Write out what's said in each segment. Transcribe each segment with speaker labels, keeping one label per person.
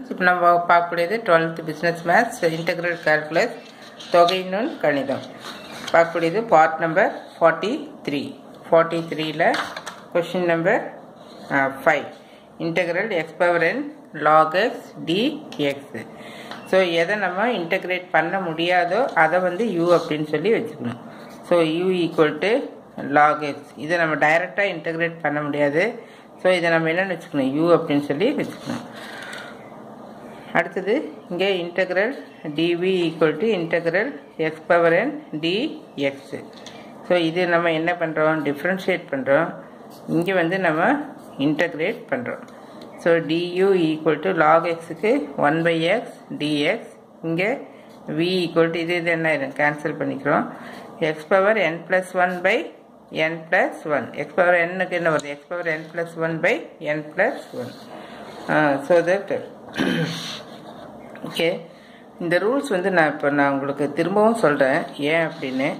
Speaker 1: இப்போ நம்ம பார்க்கக்கூடியது twelfth business maths integral calculus தொகை கணிதம். பார்க்கக்கூடியது part number forty three forty த்ரீயில் question number five integral x power n log x d x so எதை நம்ம இன்டெகிரேட் பண்ண முடியாதோ அதை வந்து யூ அப்படின்னு சொல்லி வச்சுக்கணும். So u equal to log x இதை நம்ம டைரெக்டாக இன்டெகிரேட் பண்ண முடியாது. ஸோ இதை நம்ம என்னென்னு வச்சுக்கணும்? யூ அப்படின்னு சொல்லி வச்சுக்கணும். அடுத்தது இங்கே integral d v equal to integral x power n d x so இது நம்ம என்ன பண்ணுறோம் டிஃப்ரென்ஷியேட் பண்ணுறோம் இங்கே வந்து நம்ம இன்டெக்ரேட் பண்ணுறோம் so d u equal to log எக்ஸுக்கு one by x d x இங்கே வி ஈக்குவல் டு இது இது என்ன கேன்சல் பண்ணிக்கிறோம். X power n plus one by n plus one x power என்னுக்கு என்ன வருது? X power n plus one by n plus one so that okay இந்த rules வந்து நான் இப்போ நான் உங்களுக்கு திரும்பவும் சொல்கிறேன் ஏன் அப்படின்னு?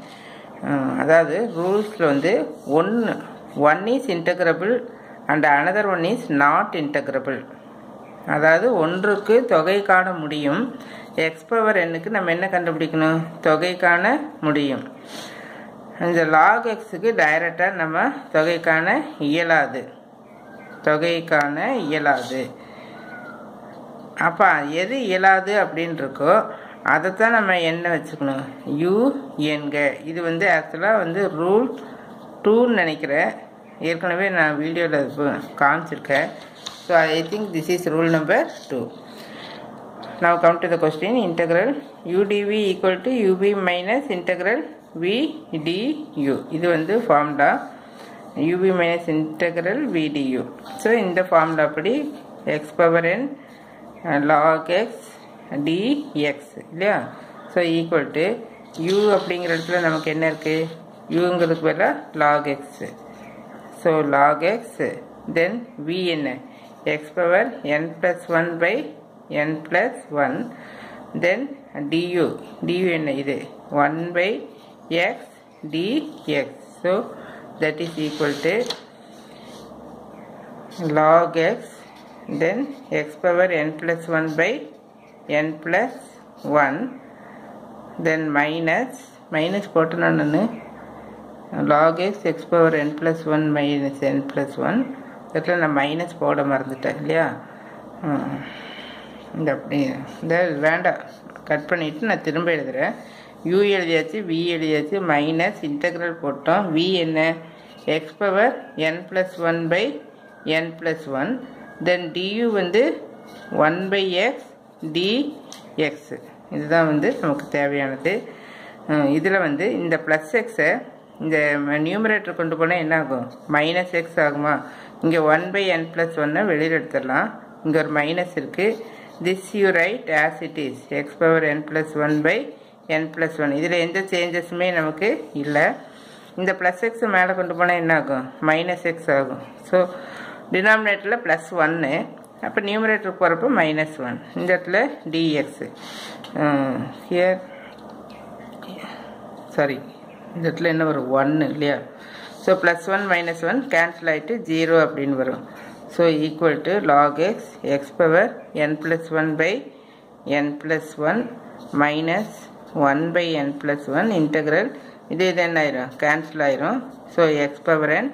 Speaker 1: அதாவது ரூல்ஸில் வந்து ஒன்று one is integrable and another one is not integrable அதாவது ஒன்றுக்கு தொகை காண முடியும். எக்ஸ் பவர் எண்ணுக்கு நம்ம என்ன கண்டுபிடிக்கணும்? தொகை காண முடியும். இந்த லாக் எக்ஸுக்கு டைரெக்டாக நம்ம தொகை காண இயலாது. தொகை காண இயலாது. அப்போ எது இயலாது அப்படின்னு இருக்கோ அதைத்தான் நம்ம என்ன வச்சுக்கணும்? யூ என்க. இது வந்து ஆக்சுவலாக வந்து ரூல் டூன்னு நினைக்கிறேன். ஏற்கனவே நான் வீடியோவில் காமிச்சிருக்கேன். So I think this is rule number two now come to the question. Integral udv equal to ub minus integral v இது வந்து formula ub minus integral v du so இந்த ஃபார்முலா படி x power n log x dx இல்லையா so equal to u அப்படிங்கிற இடத்துல நமக்கு என்ன இருக்குது யூங்கிறதுக்கு பதிலாக log x so log x then v என்ன x power n plus 1 by n plus 1 then du du என்ன இது 1 by x dx so that is equal to log x then x power n plus 1 by n plus 1 then minus minus போட்டணும்னு log x x power n plus 1 minus n plus 1 இதில் நான் minus போட மறந்துட்டேன் இல்லையா? இந்த அப்படி இந்த வேண்டாம். Cut பண்ணிவிட்டு நான் திரும்ப எழுதுகிறேன் யூ எழுதியாச்சு வி எழுதியாச்சு மைனஸ் இன்டெக்ரல் போட்டோம். வி என்ன? X power n plus one by n plus one then d u வந்து one by x d x இதுதான் வந்து நமக்கு தேவையானது. இதில் வந்து இந்த ப்ளஸ் எக்ஸை இந்த நியூமரேட்டர் கொண்டு போனால் என்ன ஆகும் மைனஸ் எக்ஸ் ஆகுமா? இங்கே ஒன் பை என் ப்ளஸ் ஒன்னை வெளியில் எடுத்துடலாம். இங்கே ஒரு மைனஸ் இருக்குது this u write as it is x power n plus one by n plus one இதில் எந்த சேஞ்சஸுமே நமக்கு இல்லை. இந்த ப்ளஸ் எக்ஸ் மேலே கொண்டு போனால் என்ன ஆகும் மைனஸ் எக்ஸ் ஆகும். ஸோ டினாமினேட்டரில் ப்ளஸ் ஒன்று அப்போ நியூமரேட்டர் போகிறப்போ மைனஸ் ஒன் இந்த இடத்துல டிஎக்ஸு ஹியர் சாரி இந்த இடத்துல என்ன வரும்? ஒன்று இல்லையா? So plus one minus one cancel ஆகிட்டு ஜீரோ அப்படின்னு வரும். So equal to log x x power n plus 1 by n plus 1 minus 1 by n plus 1 integral. இது இது என்ன ஆயிரும்? கேன்சல் ஆயிரும். ஸோ எக்ஸ் பவர் என்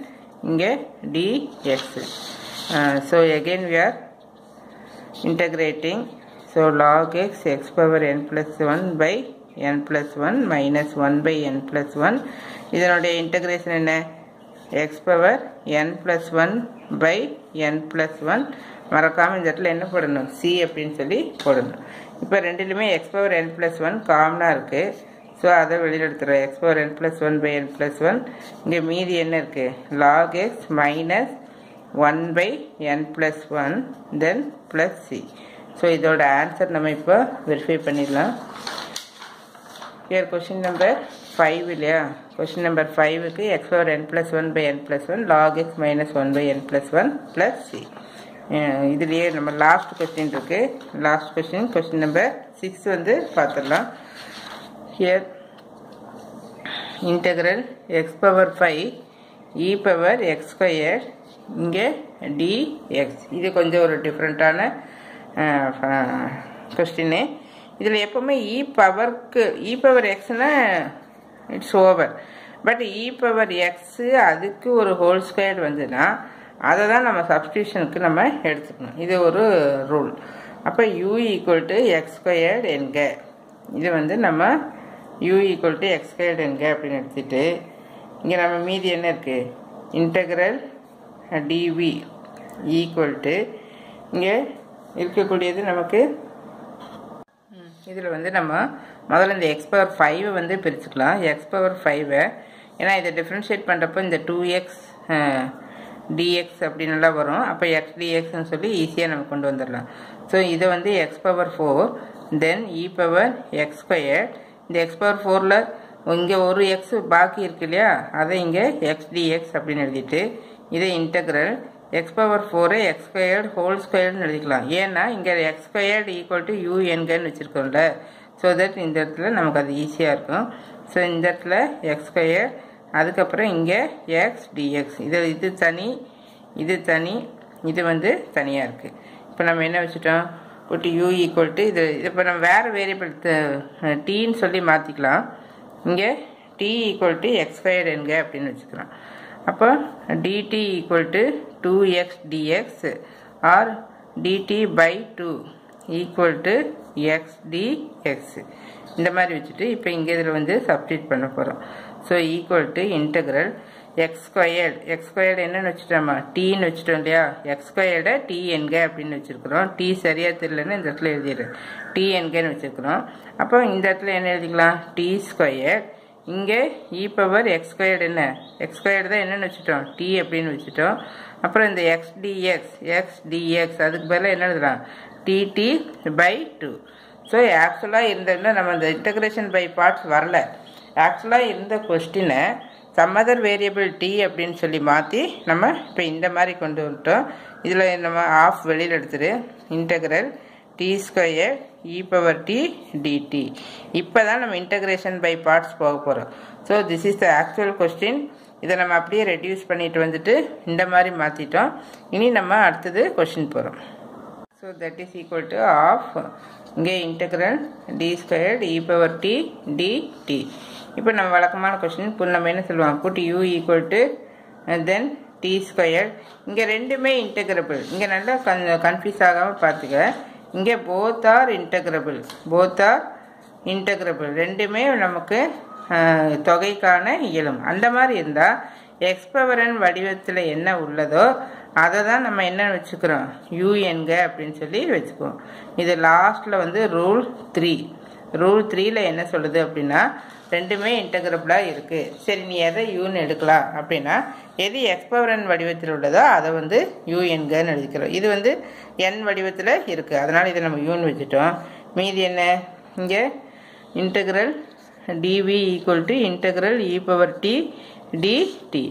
Speaker 1: இங்கே dx so again we are integrating. So log x x power n plus one by n plus one minus one by n plus one இதனுடைய integration என்ன? X power n plus one by n plus one மறக்காமல் இந்த இடத்துல என்ன போடணும்? C அப்படின்னு சொல்லி போடணும். இப்போ ரெண்டுலேயுமே x power n plus one காமனாக இருக்குது ஸோ அதை வெளியில் எடுத்துகிறோம் x power n plus one by n plus one இங்கே மீதி என்ன இருக்குது log x minus one by n plus one then plus c so இதோட ஆன்சர் நம்ம இப்போ வெரிஃபை பண்ணிடலாம். இயர் கொஷின் நம்பர் ஃபைவ் இல்லையா? Question number ஃபைவுக்கு x power n plus one by n plus one log x minus one by n plus one plus c இதுலேயே நம்ம last question இருக்குது last question question number six வந்து பார்த்துடலாம். Here integral x power five e power x square இங்கே dx. இது கொஞ்சம் ஒரு டிஃப்ரெண்ட்டான கொஸ்டின்னு இதில் எப்போவுமே இ பவருக்கு e power எக்ஸ்னால் it's over but e power x அதுக்கு ஒரு ஹோல் ஸ்கொயர் வந்துன்னா அதை தான் நம்ம சப்ஸ்டியூஷனுக்கு நம்ம எடுத்துக்கணும். இது ஒரு ரூல் அப்போ u equal to x squared என்க. இது வந்து நம்ம u equal to x squared என்க அப்படின்னு எடுத்துட்டு இங்கே நம்ம மீதி என்ன இருக்குது இன்டகிரல் டிவி ஈக்குவல் டு இங்கே இருக்கக்கூடியது நமக்கு இதில் வந்து நம்ம முதல்ல இந்த எக்ஸ் பவர் ஃபைவை வந்து பிரிச்சுக்கலாம். எக்ஸ் பவர் ஃபைவை ஏன்னா இதை டிஃப்ரென்ஷியேட் பண்ணுறப்போ இந்த டூ எக்ஸ் டிஎக்ஸ் அப்படின்னுலாம் வரும். அப்போ எக்ஸ் டிஎக்ஸ்னு சொல்லி ஈஸியாக நம்ம கொண்டு வந்துடலாம். ஸோ இதை வந்து x power four then e power x square இந்த எக்ஸ் பவர் ஃபோரில் இங்கே ஒரு எக்ஸ் பாக்கி இருக்கு இல்லையா? அதை இங்கே எக்ஸ் டிஎக்ஸ் அப்படின்னு எழுதிட்டு இதை இன்டெக்ரல் எக்ஸ் பவர் ஃபோரை எக்ஸ் ஸ்கொயர்டு ஹோல் ஸ்கொயர்டுன்னு எழுதிக்கலாம். ஏன்னா இங்கே எக்ஸ் ஸ்கொயர்டு ஈக்குவல் டு யூஎன்கன்னு வச்சுருக்கோம்ல. ஸோ தட் இந்த இடத்துல நமக்கு அது ஈஸியாக இருக்கும். ஸோ இந்த இடத்துல எக்ஸ் ஸ்கொயர் அதுக்கப்புறம் இங்கே எக்ஸ் டிஎக்ஸ் இது இது தனி இது தனி இது வந்து தனியாக இருக்குது இப்போ நம்ம என்ன வச்சுட்டோம்? போட்டு யூ ஈக்குவல் டு இது இப்போ நம்ம வேறு வேரியபிள் டீன்னு சொல்லி மாற்றிக்கலாம் இங்கே t equal to x square என்க அப்படின்னு வச்சுக்கலாம். அப்போ dt equal to two x dx or dt by two equal to x dx இந்த மாதிரி வச்சுட்டு இப்போ இங்கே இதில் வந்து சப்ஸ்டியூட் பண்ண போகிறோம் so equal to integral x squared x squared என்னன்னு வச்சுட்டோமா? டீன்னு வச்சுட்டோம் இல்லையா? எக்ஸ் ஸ்கொயர்டை டி என்க அப்படின்னு வச்சுருக்குறோம். டி சரியாக தெரியலன்னு இந்த இடத்துல எழுதிடுறேன் டி என்கன்னு வச்சுருக்குறோம். அப்போ இந்த இடத்துல என்ன எழுதிக்கலாம்? டி ஸ்கொயர் இங்கே இ பவர் எக்ஸ் ஸ்கொயர்டு என்ன? எக்ஸ் ஸ்கொயர்டு தான் என்னென்னு வச்சுட்டோம். டி அப்படின்னு வச்சுட்டோம். அப்புறம் இந்த எக்ஸ் டிஎக்ஸ் எக்ஸ் டிஎக்ஸ் அதுக்கு பதிலாக என்ன எழுதலாம்? டிடி பை டூ ஸோ ஆக்சுவலாக இருந்ததுன்னா நம்ம இந்த இன்டகிரேஷன் பை பார்ட்ஸ் வரல. ஆக்சுவலாக இருந்த கொஸ்டினை சம் அதர் வேரியபிள் டி அப்படின்னு சொல்லி மாற்றி நம்ம இப்போ இந்த மாதிரி கொண்டு வந்துட்டோம். இதில் நம்ம ஆஃப் வெளியில் எடுத்துரு. Integral t square e power t dt இப்போ தான் நம்ம இன்டகிரேஷன் பை பார்ட்ஸ் போக போகிறோம் so this is the actual question இதை நம்ம அப்படியே ரெடியூஸ் பண்ணிட்டு வந்துட்டு இந்த மாதிரி மாற்றிட்டோம் இனி நம்ம அடுத்தது கொஸ்டின் போகிறோம் so that is equal to half இங்கே integral t squared e power t dt இப்போ நம்ம வழக்கமான கொஸ்டின் இப்போ நம்ம என்ன சொல்லுவாங்க? Put u equal to then t square இங்கே ரெண்டுமே இன்டகிரபிள் இங்கே நல்லா கன் கன்ஃபியூஸ் ஆகாமல் பார்த்துக்க இங்கே both are integrable both are integrable ரெண்டுமே நமக்கு uh, தொகைக்கான இயலும். அந்த மாதிரி இருந்தால் எக்ஸ்பவரன் வடிவத்தில் என்ன உள்ளதோ அதை தான் நம்ம என்ன வச்சுக்கிறோம்? யூஎன்க அப்படின்னு சொல்லி வச்சுக்குவோம். இது லாஸ்ட்டில் வந்து ரூல் த்ரீ ரூல் த்ரீயில் என்ன சொல்லுது அப்படின்னா ரெண்டுமே இன்டகிரபிளாக இருக்குது சரி நீ எதை யூன்னு எடுக்கலாம். அப்படின்னா எது எக்ஸ்பவரன் வடிவத்தில் உள்ளதோ அதை வந்து யூஎன்கன்னு எழுதிக்கிறோம். இது வந்து என் வடிவத்தில் இருக்குது அதனால் இதை நம்ம யூன்னு வச்சுட்டோம். மீதி என்ன? இங்கே integral dv equal to integral e power t dt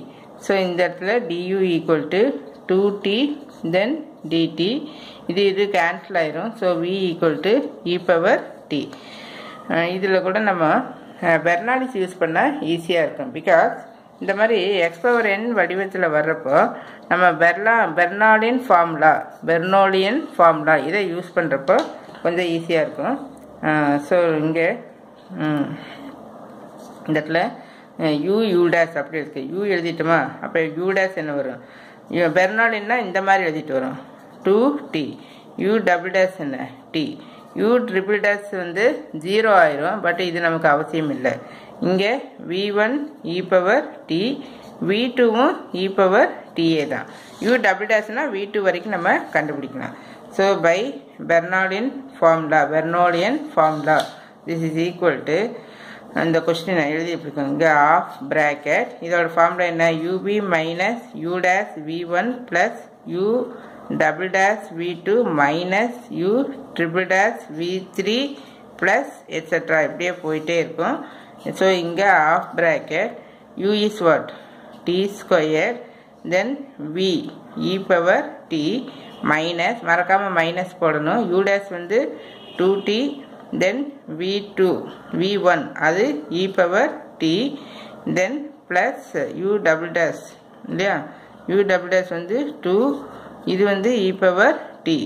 Speaker 1: so இந்த இடத்துல du equal to two t then dt இது இது கேன்சல் ஆயிரும். So v equal to e power t இதில் கூட நம்ம பெர்னாலிஸ் யூஸ் பண்ணால் ஈஸியாக இருக்கும். பிகாஸ் இந்த மாதிரி எக்ஸ்பவர் என் வடிவத்தில் வர்றப்போ நம்ம பெர்லா பெர்னாலின் ஃபார்முலா பெர்னோலியன் ஃபார்முலா இதை யூஸ் பண்ணுறப்போ கொஞ்சம் ஈஸியாக இருக்கும். ஸோ இங்கே இந்த இடத்துல யூ யூ டேஸ் அப்படி இருக்குது யூ எழுதிட்டோமா? அப்போ யூ டேஸ் என்ன வரும்? பெர்னாலின்னா இந்த மாதிரி எழுதிட்டு வரும். Two t u double dash என்ன? டி யூ ட்ரிபிள் டேஸ் வந்து ஜீரோ ஆயிரும் பட் இது நமக்கு அவசியம் இல்லை. இங்கே v one e power t v டூவும் இ பவர் டிஏ தான். யூ டபுள் டேஸ்னால் வி டூ வரைக்கும் நம்ம கண்டுபிடிக்கலாம். So by Bernoullian formula Bernoullian formula this is equal to அந்த நான் எழுதி இருக்கோம் இங்கே ஆஃப் ப்ராக்கெட் இதோட ஃபார்முலா என்ன? U v minus u dash v one plus u double dash v two minus u triple dash v three plus etcetera இப்படியே போயிட்டே இருக்கும். ஸோ இங்கே half bracket u is what t square then v e power t minus மறக்காமல் minus போடணும். U dash வந்து two t then v two v one அது e power t then plus u double dash இல்லையா? U double dash வந்து two இது வந்து இ power D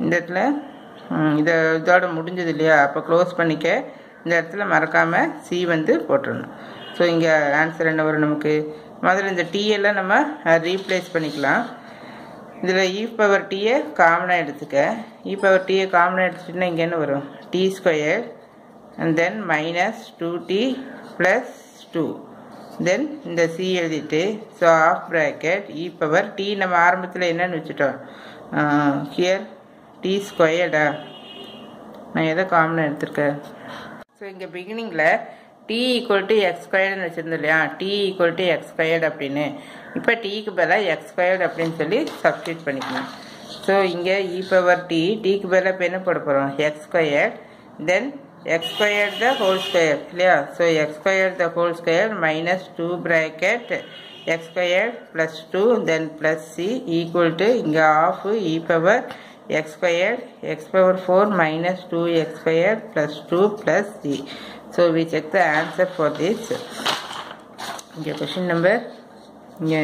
Speaker 1: இந்த இடத்துல இதை இதோட முடிஞ்சது இல்லையா? அப்போ க்ளோஸ் பண்ணிக்க. இந்த இடத்துல மறக்காமல் சி வந்து போட்டுடணும் ஸோ இங்கே ஆன்சர் என்ன வரும் நமக்கு? முதல்ல இந்த டீயெல்லாம் நம்ம ரீப்ளேஸ் பண்ணிக்கலாம். இதில் இ பவர் டீயை காமனாக எடுத்துக்க. E இ பவர் டீயை காமனாக எடுத்துட்டிங்கன்னா இங்கே என்ன வரும்? T square and then minus two t plus two then இந்த சி எழுதிட்டு so half bracket e power t நம்ம ஆரம்பத்தில் என்னன்னு வச்சுட்டோம். ஹியர் டி ஸ்கொயர்டா நான் எதை காமனாக எடுத்திருக்கேன்? ஸோ இங்கே பிகினிங்கில் டி ஈக்குவல் டு எக்ஸ் ஸ்கொயர்டுன்னு வச்சுருந்தோம் இல்லையா? T equal to x squared அப்படின்னு. இப்போ டீக்கு பதிலாக எக்ஸ் ஸ்கொயர்டு அப்படின்னு சொல்லி சப்ஸ்டியூட் பண்ணிக்கலாம் ஸோ இங்கே இ e பவர் டி டீக்கு பதிலாக இப்போ என்ன போட போகிறோம் x squared then x square the whole square இல்லையா so x square the whole square minus two bracket x square plus two then plus c equal to இங்கே half e power x squared. X power 4 minus 2x squared plus 2 plus c. So we check the answer for this. இங்கே question number இங்கே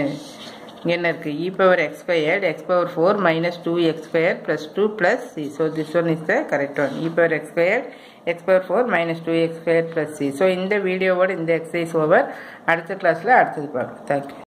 Speaker 1: என்ன இருக்குது e power x squared x power four minus two x square plus two plus c so this one is the correct one e power x squared x power four minus two x square plus c so இந்த வீடியோவோட இந்த exercise over அடுத்த கிளாஸில் அடுத்தது பார்க்கலாம் thank you